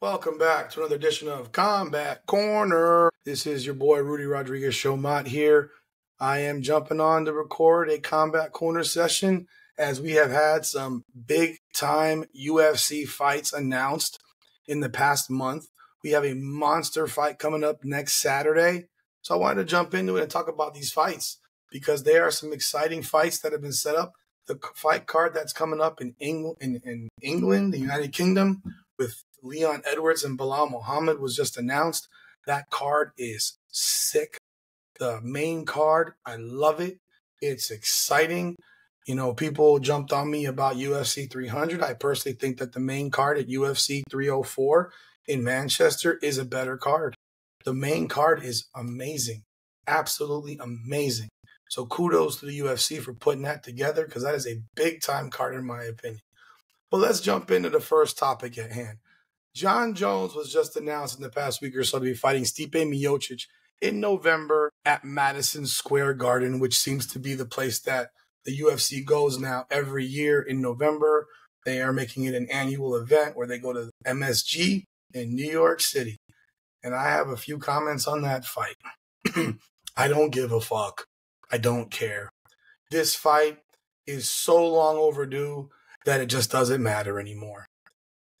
Welcome back to another edition of Combat Corner. This is your boy Rudy Rodriguez Showmont here. I am jumping on to record a Combat Corner session as we have had some big time UFC fights announced in the past month. We have a monster fight coming up next Saturday. So I wanted to jump into it and talk about these fights because there are some exciting fights that have been set up. The fight card that's coming up in England, in, in England, the United Kingdom, with Leon Edwards and Belal Muhammad was just announced. That card is sick. The main card, I love it. It's exciting. You know, people jumped on me about UFC 300. I personally think that the main card at UFC 304 in Manchester is a better card. The main card is amazing, absolutely amazing. So kudos to the UFC for putting that together because that is a big time card in my opinion. But let's jump into the first topic at hand. Jon Jones was just announced in the past week or so to be fighting Stipe Miocic in November at Madison Square Garden, which seems to be the place that the UFC goes now every year in November. They are making it an annual event where they go to MSG in New York City. And I have a few comments on that fight. I don't give a fuck. I don't care. This fight is so long overdue that it just doesn't matter anymore.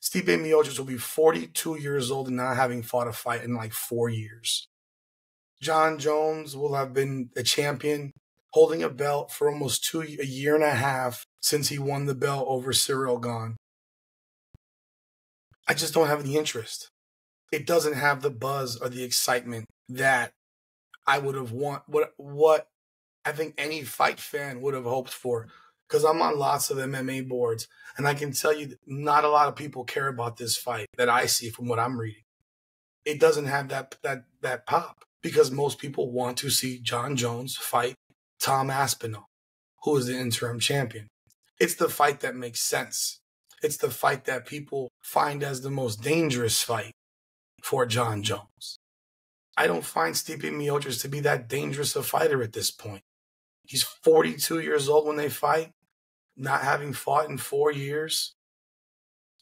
Stipe Miocic will be 42 years old and not having fought a fight in like four years. Jon Jones will have been a champion holding a belt for almost two a year and a half since he won the belt over Ciryl Gane. I just don't have the interest. It doesn't have the buzz or the excitement that I would have want what what I think any fight fan would have hoped for. Because I'm on lots of MMA boards, and I can tell you not a lot of people care about this fight that I see from what I'm reading. It doesn't have that that that pop because most people want to see Jon Jones fight Tom Aspinall, who is the interim champion. It's the fight that makes sense. It's the fight that people find as the most dangerous fight for Jon Jones. I don't find Stipe Miocic to be that dangerous a fighter at this point. He's 42 years old when they fight, not having fought in four years.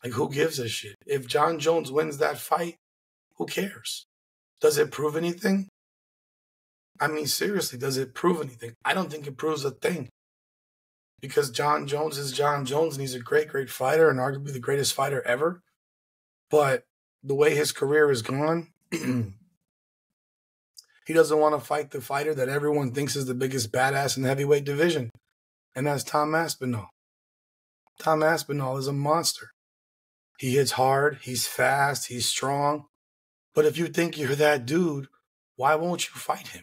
Like, who gives a shit? If Jon Jones wins that fight, who cares? Does it prove anything? I mean, seriously, does it prove anything? I don't think it proves a thing. Because Jon Jones is Jon Jones and he's a great, great fighter and arguably the greatest fighter ever. But the way his career is gone, he doesn't want to fight the fighter that everyone thinks is the biggest badass in the heavyweight division. And that's Tom Aspinall. Tom Aspinall is a monster. He hits hard, he's fast, he's strong. But if you think you're that dude, why won't you fight him?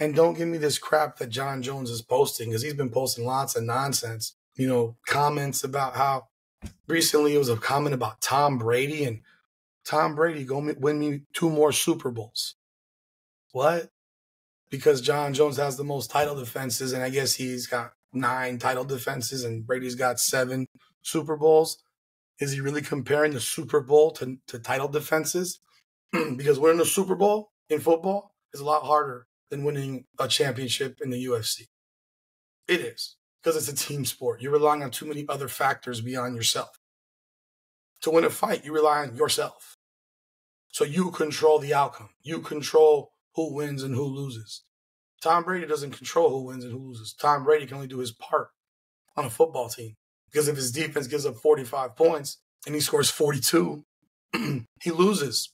And don't give me this crap that Jon Jones is posting because he's been posting lots of nonsense. You know, comments about how recently it was a comment about Tom Brady and Tom Brady go win me two more Super Bowls. What? Because Jon Jones has the most title defenses, and I guess he's got nine title defenses, and Brady's got seven Super Bowls. Is he really comparing the Super Bowl to, to title defenses? because winning a Super Bowl in football is a lot harder than winning a championship in the UFC. It is because it's a team sport. You're relying on too many other factors beyond yourself. To win a fight, you rely on yourself. So you control the outcome. You control who wins and who loses. Tom Brady doesn't control who wins and who loses. Tom Brady can only do his part on a football team because if his defense gives up 45 points and he scores 42, he loses,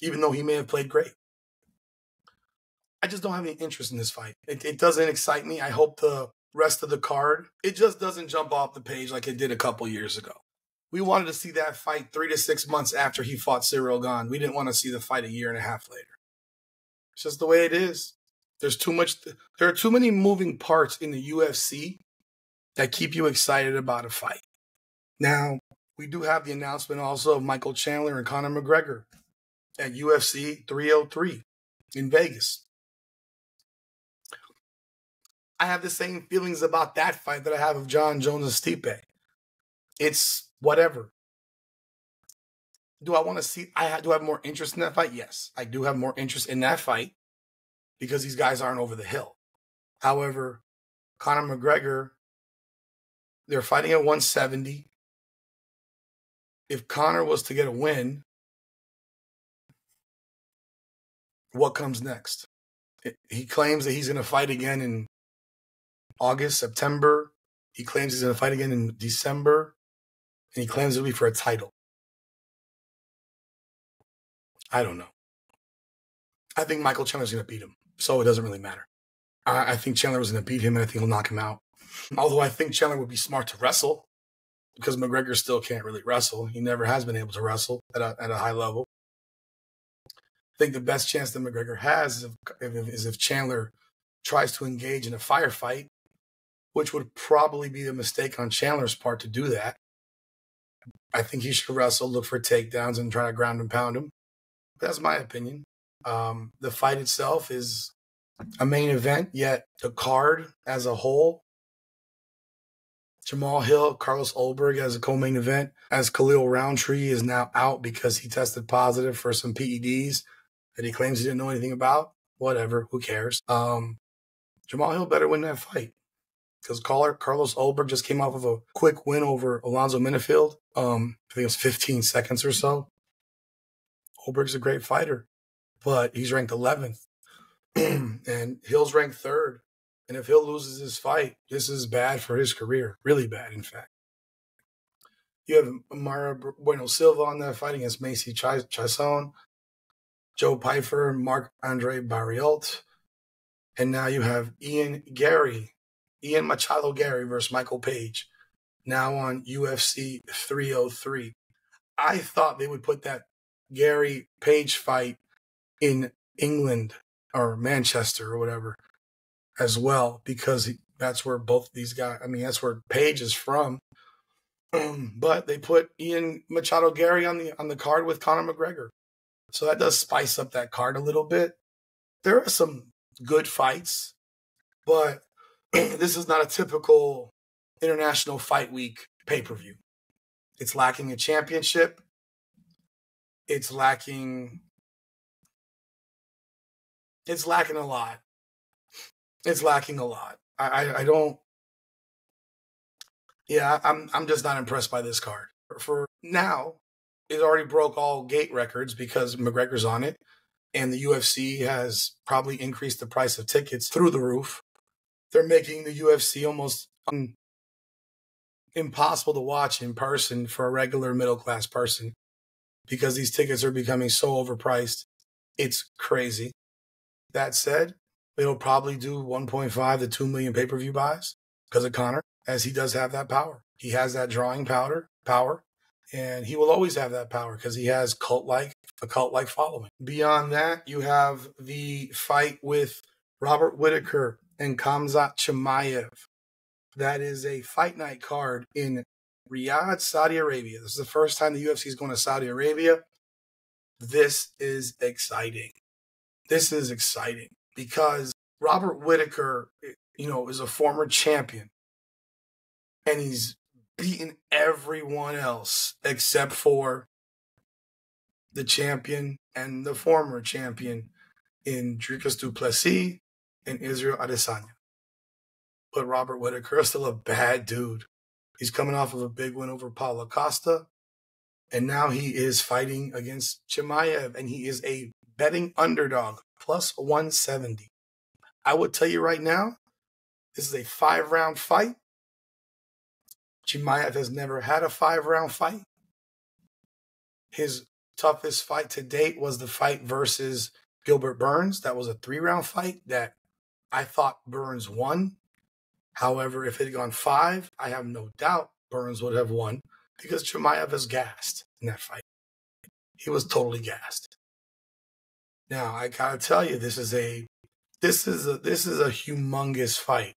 even though he may have played great. I just don't have any interest in this fight. It, it doesn't excite me. I hope the rest of the card, it just doesn't jump off the page like it did a couple years ago. We wanted to see that fight three to six months after he fought Ciryl Gane. We didn't want to see the fight a year and a half later. It's just the way it is. There's too much, there are too many moving parts in the UFC that keep you excited about a fight. Now, we do have the announcement also of Michael Chandler and Conor McGregor at UFC 303 in Vegas. I have the same feelings about that fight that I have of Jon Jones and Stipe. It's whatever. Do I want to see? I do have more interest in that fight. Yes, I do have more interest in that fight because these guys aren't over the hill. However, Conor McGregor, they're fighting at 170. If Conor was to get a win, what comes next? He claims that he's going to fight again in August, September. He claims he's going to fight again in December. And he claims it'll be for a title. I don't know. I think Michael Chandler's going to beat him. So it doesn't really matter. I, I think Chandler was going to beat him and I think he'll knock him out. Although I think Chandler would be smart to wrestle because McGregor still can't really wrestle. He never has been able to wrestle at a, at a high level. I think the best chance that McGregor has is if, is if Chandler tries to engage in a firefight, which would probably be a mistake on Chandler's part to do that. I think he should wrestle, look for takedowns, and try to ground and pound him. That's my opinion. Um, the fight itself is a main event, yet the card as a whole Jamal Hill, Carlos Ulberg as a co-main event, as Khalil Rountree is now out because he tested positive for some PEDs that he claims he didn't know anything about. Whatever, who cares? Um, Jamal Hill better win that fight because caller Carlos Ulberg just came off of a quick win over Alonzo Menifield. Um, I think it was 15 seconds or so. Ulberg's a great fighter, but he's ranked 11th, and Hill's ranked third. And if Hill loses this fight, this is bad for his career. Really bad, in fact. You have Mayra Bueno Silva on that fight against Macy Chiasson, Joe Pyfer, Mark Andre Barriault. And now you have Ian Garry, Ian Machado Garry versus Michael Page, now on UFC 303. I thought they would put that Garry Page fight in England or Manchester or whatever as well because that's where both these guys. I mean, that's where Page is from. but they put Ian Machado Garry on the on the card with Conor McGregor, so that does spice up that card a little bit. There are some good fights, but this is not a typical international fight week pay per view. It's lacking a championship. It's lacking. It's lacking a lot it's lacking a lot. I, I, I don't. Yeah, I'm I'm just not impressed by this card. For now, it already broke all gate records because McGregor's on it, and the UFC has probably increased the price of tickets through the roof. They're making the UFC almost un- impossible to watch in person for a regular middle class person because these tickets are becoming so overpriced. It's crazy. That said, It'll probably do 1.5 to 2 million pay per view buys because of Conor, as he does have that power. He has that drawing powder power, and he will always have that power because he has cult like a cult like following. Beyond that, you have the fight with Robert Whittaker and Khamzat Chimaev. That is a fight night card in Riyadh, Saudi Arabia. This is the first time the UFC is going to Saudi Arabia. This is exciting. This is exciting because Robert Whittaker, eh, you know, is a former champion and he's beaten everyone else except for the champion and the former champion in Dricus du Plessis and Israel Adesanya. But Robert Whittaker is still a bad dude. He's coming off of a big win over Paulo Costa. And now he is fighting against Chimaev, and he is a betting underdog plus 170. I would tell you right now, this is a five round fight. Chimaev has never had a five round fight. His toughest fight to date was the fight versus Gilbert Burns. That was a three round fight that I thought Burns won. However, if it had gone five, I have no doubt Burns would have won because Chimaev is gassed in that fight. He was totally gassed. Now I gotta tell you, this is a this is a this is a humongous fight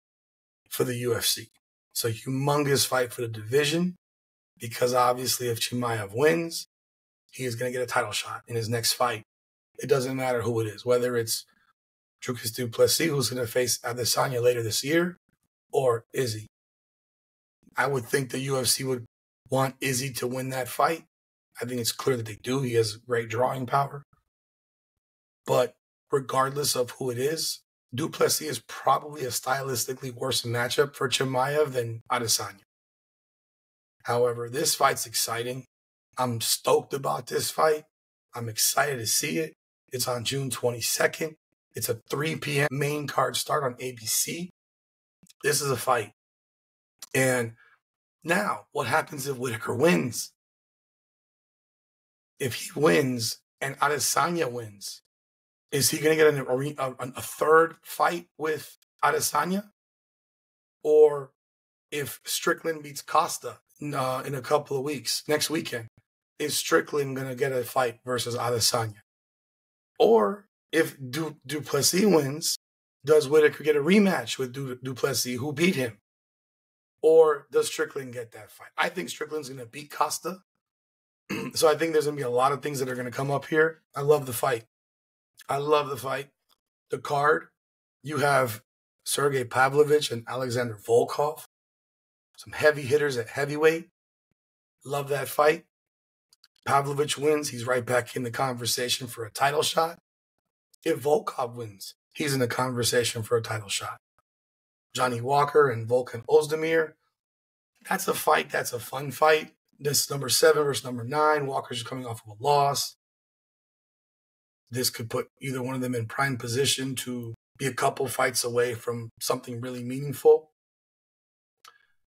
for the UFC. It's a humongous fight for the division because obviously if Chimaev wins, he is going to get a title shot in his next fight. It doesn't matter who it is, whether it's Dricus du Plessis, who's going to face Adesanya later this year, or Izzy. I would think the UFC would want Izzy to win that fight. I think it's clear that they do. He has great drawing power. But regardless of who it is, Du Plessis is probably a stylistically worse matchup for Chimaev than Adesanya. However, this fight's exciting. I'm stoked about this fight. I'm excited to see it. It's on June 22nd. It's a 3 p.m. main card start on ABC. This is a fight. And now, what happens if Whittaker wins? If he wins and Adesanya wins, is he going to get an, a, a third fight with Adesanya? Or if Strickland beats Costa uh, in a couple of weeks, next weekend, is Strickland going to get a fight versus Adesanya? Or if du- Duplessis wins, does Whittaker get a rematch with du- Duplessis, who beat him? Or does Strickland get that fight? I think Strickland's going to beat Costa. so I think there's going to be a lot of things that are going to come up here. I love the fight. I love the fight. The card, you have Sergey Pavlovich and Alexander Volkov, some heavy hitters at heavyweight. Love that fight. Pavlovich wins, he's right back in the conversation for a title shot. If Volkov wins, he's in the conversation for a title shot. Johnny Walker and Volkan Oezdemir, that's a fight. That's a fun fight. This number seven versus number nine. Walker's coming off of a loss. This could put either one of them in prime position to be a couple fights away from something really meaningful.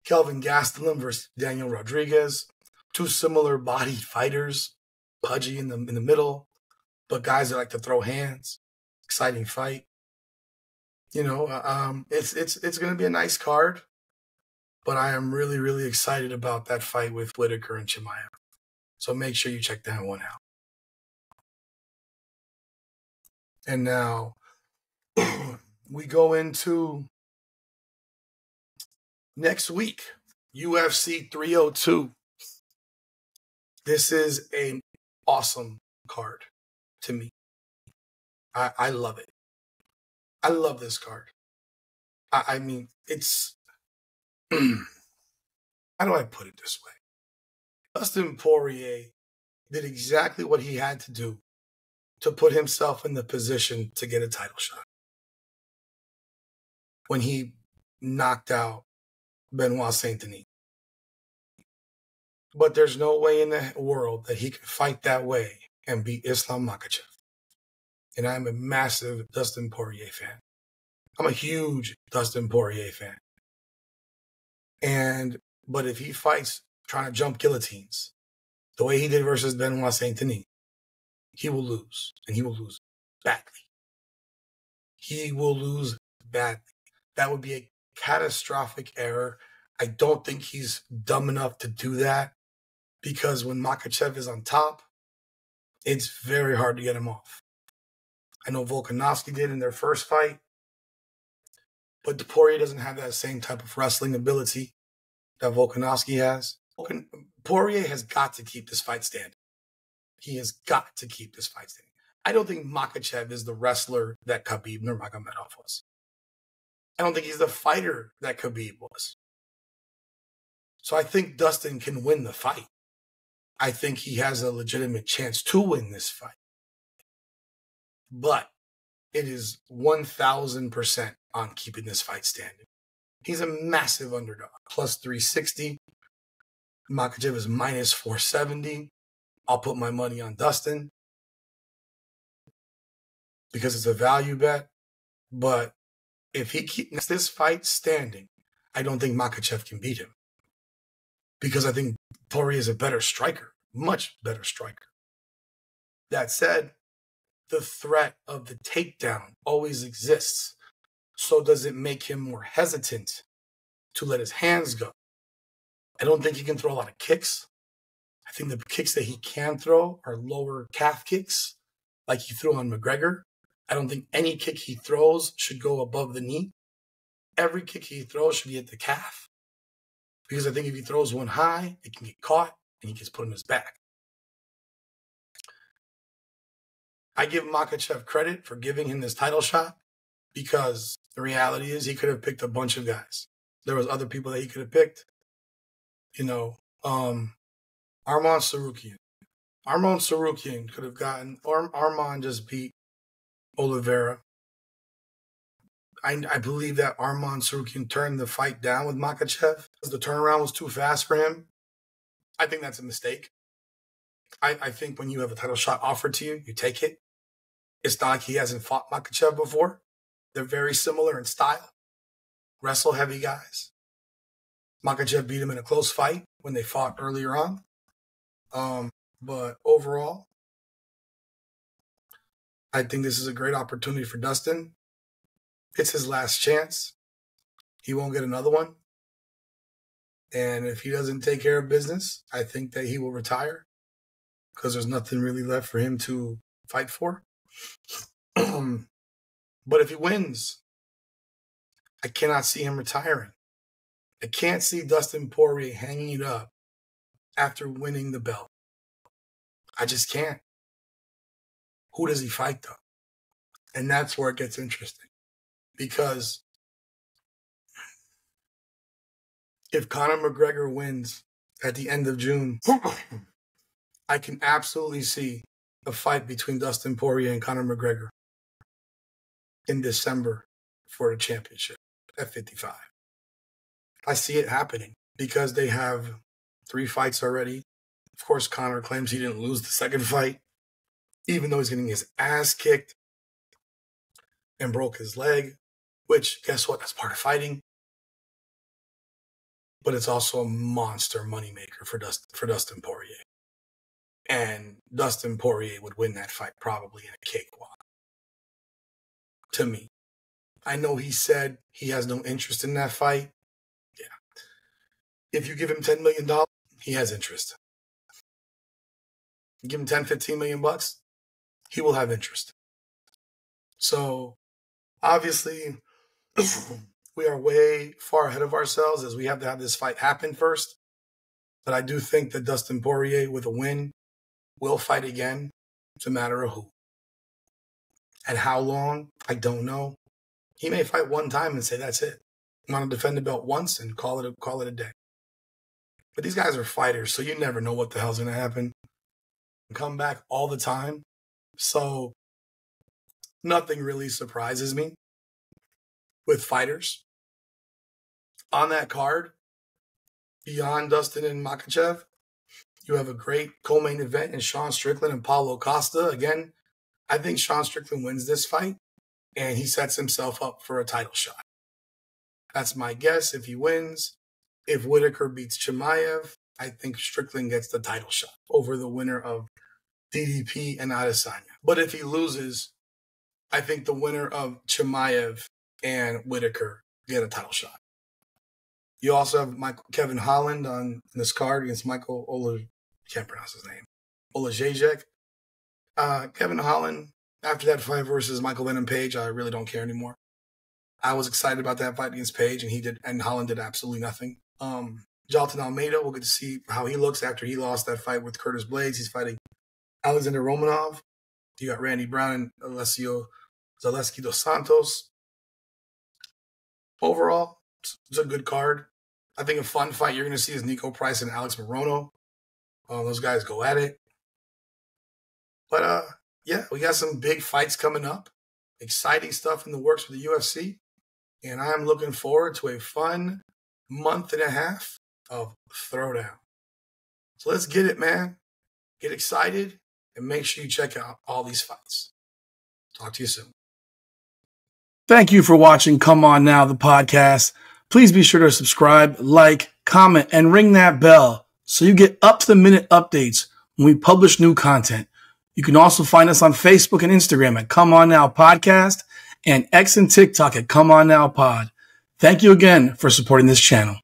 Kelvin Gastelum versus Daniel Rodriguez, two similar bodied fighters, pudgy in the in the middle, but guys that like to throw hands. Exciting fight. You know, uh, um, it's it's it's going to be a nice card, but I am really really excited about that fight with Whittaker and Chimaev. So make sure you check that one out. And now we go into next week, UFC 302. This is an awesome card to me. I, I love it. I love this card. I, I mean, it's how do I put it this way? Dustin Poirier did exactly what he had to do to put himself in the position to get a title shot. When he knocked out Benoit Saint Denis. But there's no way in the world that he can fight that way and beat Islam Makhachev. And I'm a massive Dustin Poirier fan. I'm a huge Dustin Poirier fan. And, but if he fights trying to jump guillotines, the way he did versus Benoit Saint Denis, he will lose, and he will lose badly. He will lose badly. That would be a catastrophic error. I don't think he's dumb enough to do that because when Makhachev is on top, it's very hard to get him off. I know Volkanovski did in their first fight, but Poirier doesn't have that same type of wrestling ability that Volkanovski has. Poirier has got to keep this fight standing. He has got to keep this fight standing. I don't think Makhachev is the wrestler that Khabib Nurmagomedov was. I don't think he's the fighter that Khabib was. So I think Dustin can win the fight. I think he has a legitimate chance to win this fight. But it is 1000% on keeping this fight standing. He's a massive underdog, plus 360. Makhachev is minus 470. I'll put my money on Dustin because it's a value bet. But if he keeps this fight standing, I don't think Makhachev can beat him because I think Tori is a better striker, much better striker. That said, the threat of the takedown always exists. So does it make him more hesitant to let his hands go? I don't think he can throw a lot of kicks. I think the kicks that he can throw are lower calf kicks, like he threw on McGregor. I don't think any kick he throws should go above the knee. Every kick he throws should be at the calf. Because I think if he throws one high, it can get caught and he gets put on his back. I give Makhachev credit for giving him this title shot because the reality is he could have picked a bunch of guys. There was other people that he could have picked. You know, um, Arman Tsarukyan. Arman Tsarukyan could have gotten, or Arman just beat Oliveira. I, I believe that Arman Tsarukyan turned the fight down with Makhachev because the turnaround was too fast for him. I think that's a mistake. I, I think when you have a title shot offered to you, you take it. It's not like he hasn't fought Makhachev before. They're very similar in style, wrestle heavy guys. Makhachev beat him in a close fight when they fought earlier on. Um, but overall, I think this is a great opportunity for Dustin. It's his last chance. He won't get another one. And if he doesn't take care of business, I think that he will retire because there's nothing really left for him to fight for. but if he wins, I cannot see him retiring. I can't see Dustin Poirier hanging it up after winning the belt. I just can't. Who does he fight though? And that's where it gets interesting. Because if Conor McGregor wins at the end of June, I can absolutely see a fight between Dustin Poirier and Conor McGregor in December for the championship at 55. I see it happening because they have three fights already. Of course, Conor claims he didn't lose the second fight, even though he's getting his ass kicked and broke his leg, which, guess what? That's part of fighting but it's also a monster moneymaker for Dustin, for Dustin Poirier. And Dustin Poirier would win that fight probably in a cakewalk. To me. I know he said he has no interest in that fight. Yeah. If you give him $10 million, he has interest. Give him 10, 15 million bucks, he will have interest. So obviously we are way far ahead of ourselves as we have to have this fight happen first. But I do think that Dustin Poirier, with a win, will fight again. It's a matter of who. And how long, I don't know. He may fight one time and say, that's it. I'm going to defend the belt once and call it a, call it a day. But these guys are fighters, so you never know what the hell's going to happen. Come back all the time. So nothing really surprises me with fighters on that card, beyond Dustin and Makhachev, you have a great co-main event in Sean Strickland and Paulo Costa. Again, I think Sean Strickland wins this fight, and he sets himself up for a title shot. That's my guess. If he wins, if Whittaker beats Chimaev, I think Strickland gets the title shot over the winner of DDP and Adesanya. But if he loses, I think the winner of Chimaev and Whittaker get a title shot. You also have Michael Kevin Holland on this card against Michael Ola. Can't pronounce his name. Oleksiejczuk. Uh, Kevin Holland. After that fight versus Michael Venom Page, I really don't care anymore. I was excited about that fight against Page, and he did, and Holland did absolutely nothing. Um, Jailton Almeida, we'll get to see how he looks after he lost that fight with Curtis Blaydes. He's fighting Alexander Romanov. You got Randy Brown and Alessio Zaleski dos Santos. Overall, it's a good card. I think a fun fight you're going to see is Niko Price and Alex Morono. Uh, those guys go at it. But uh, yeah, we got some big fights coming up. Exciting stuff in the works for the UFC. And I'm looking forward to a fun month and a half of throwdown. So let's get it, man. Get excited and make sure you check out all these fights. Talk to you soon. Thank you for watching Come On Now, the podcast. Please be sure to subscribe, like, comment, and ring that bell so you get up to the minute updates when we publish new content. You can also find us on Facebook and Instagram at Come On Now Podcast and X and TikTok at Come On Now Pod. Thank you again for supporting this channel.